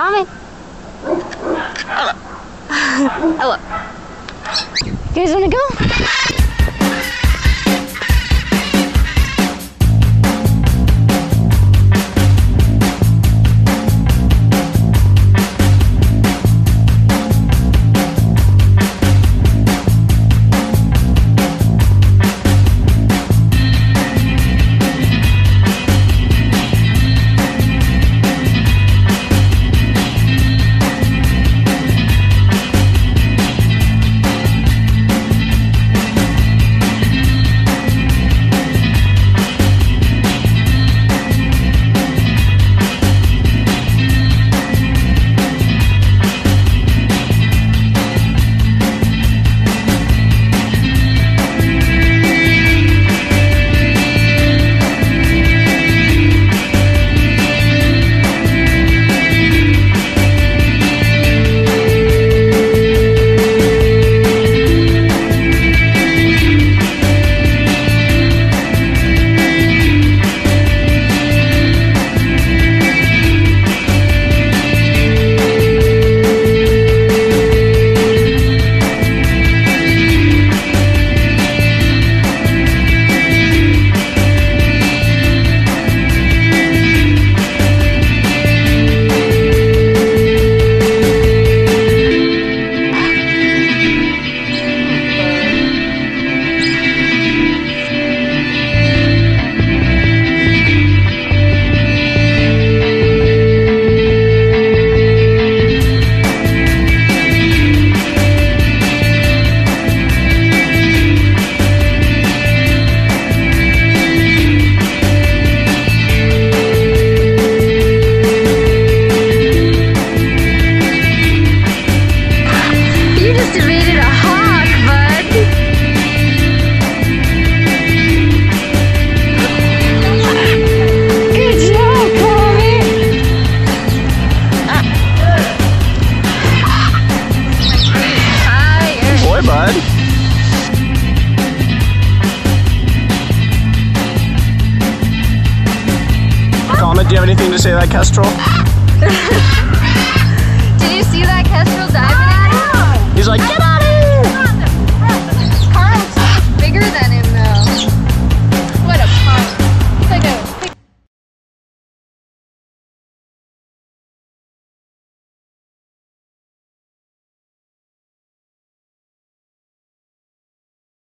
Tommy. Hello. Hello. You guys wanna go? Do you have anything to say to that kestrel?